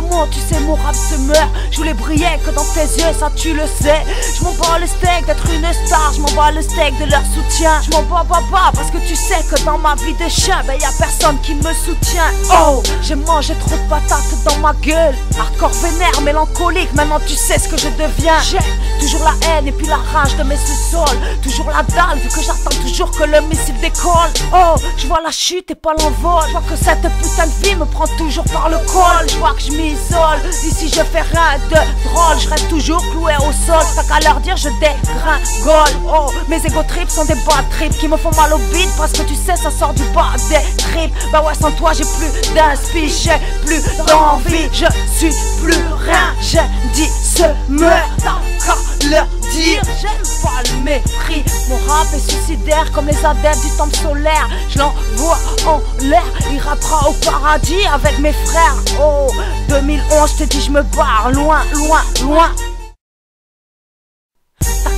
mon rap se meurt. Je voulais briller que dans tes yeux, ça tu le sais. Je m'en bats le steak d'être une star, je m'en bats le steak de leur soutien. Je m'en bats baba parce que tu sais que dans ma vie de chien, ben y a personne qui me soutient. Oh, j'ai mangé trop de patates dans ma gueule. Hardcore vénère, mélancolique, maintenant tu sais ce que je deviens. J'ai toujours la haine et puis la rage de mes sous-sols. Toujours la dalle vu que j'attends toujours que le missile décolle. Oh, je vois la chute et pas l'envol. Je vois que cette putain de vie me prend toujours par le col. Je vois que je m'isole. Ici je fais rien de drôle. Je reste toujours cloué au sol. T'as qu'à leur dire je dégringole. Oh, mes ego trips sont des bad trips qui me font mal au bide parce que tu sais ça sort du bas des trips. Bah ouais, sans toi j'ai plus d'inspi, j'ai plus d'envie. Je suis plus rien. J'ai dit ce meurt. Qu'à leur dire. J'aime pas mépris. Mon rap est suicidaire comme les adeptes du temple solaire. Je l'envoie en l'air. Il rappera au paradis avec mes frères. Oh, 2011, je t'ai dit, je me barre loin, loin, loin.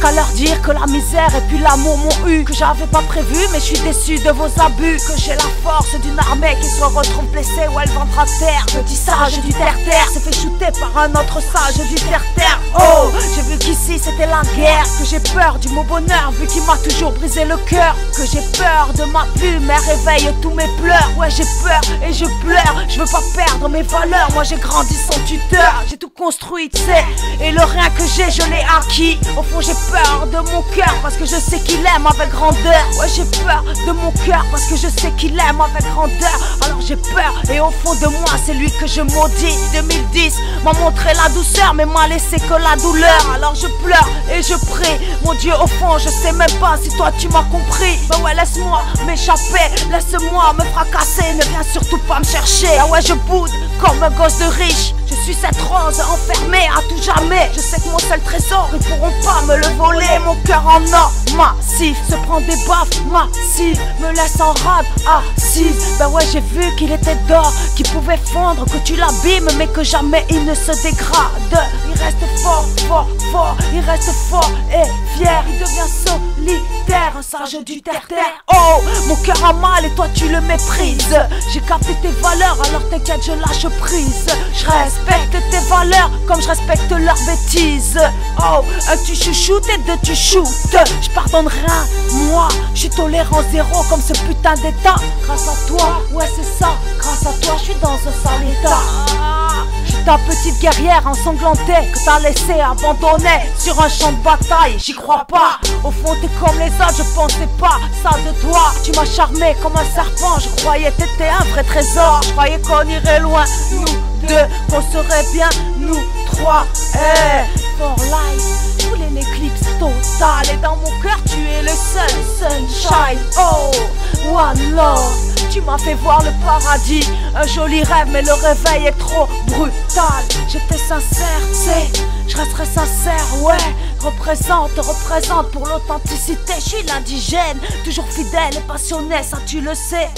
Qu'à leur dire que la misère et puis l'amour m'ont eu Que j'avais pas prévu mais je suis déçu de vos abus Que j'ai la force d'une armée qui se retrouve blessée ou elle ventre à terre Petit sage du terre-terre s'est fait shooter par un autre sage du terre-terre Oh, j'ai vu qu'ici c'était la guerre Que j'ai peur du mot bonheur vu qu'il m'a toujours brisé le cœur Que j'ai peur de ma plume, elle réveille tous mes pleurs. Ouais j'ai peur et je pleure, je veux pas perdre mes valeurs. Moi j'ai grandi sans tuteur, j'ai tout construit tu sais. Et le rien que j'ai je l'ai acquis. Au fond j'ai peur de mon cœur parce que je sais qu'il aime avec grandeur. Ouais, j'ai peur de mon cœur parce que je sais qu'il aime avec grandeur. Alors j'ai peur et au fond de moi, c'est lui que je maudis. 2010 m'a montré la douceur, mais m'a laissé que la douleur. Alors je pleure et je prie. Mon Dieu, au fond, je sais même pas si toi tu m'as compris. Bah ouais, laisse-moi m'échapper, laisse-moi me fracasser. Ne viens surtout pas me chercher. Ah ouais, je boude comme un gosse de riche. Je suis cette rose enfermée à tout jamais. Je sais que mon seul trésor, ils pourront pas me le voler. Mon cœur en or massif se prend des baffes massives, me laisse en rade assise. Ben ouais, j'ai vu qu'il était d'or, qu'il pouvait fondre, que tu l'abîmes, mais que jamais il ne se dégrade. Il reste fort, fort, fort, il reste fort et fier. Il devient solitaire, un sage du terre-terre. Oh, mon cœur a mal et toi tu le méprises. J'ai capté tes valeurs, alors t'inquiète, je lâche prise. Je respecte tes valeurs comme je respecte leurs bêtises. Oh, un tu chouchoutes et deux tu shootes. Je pardonne rien, moi, je suis tolérant zéro comme ce putain d'état. Grâce à toi, ouais c'est ça. Grâce à toi, je suis dans un sale état. Ta petite guerrière ensanglantée que t'as laissé abandonner sur un champ de bataille. J'y crois pas. Au fond, t'es comme les autres, je pensais pas ça de toi. Tu m'as charmé comme un serpent. Je croyais t'étais un vrai trésor. Je croyais qu'on irait loin, nous deux, qu'on serait bien, nous trois. Eh, for life. Je voulais une éclipse totale. Et dans mon cœur, tu es le seul sunshine. Oh, one love. Tu m'as fait voir le paradis, un joli rêve, mais le réveil est trop brutal. J'étais sincère, tu je resterai sincère, ouais. Représente, représente pour l'authenticité. Je suis l'indigène, toujours fidèle et passionné, ça tu le sais.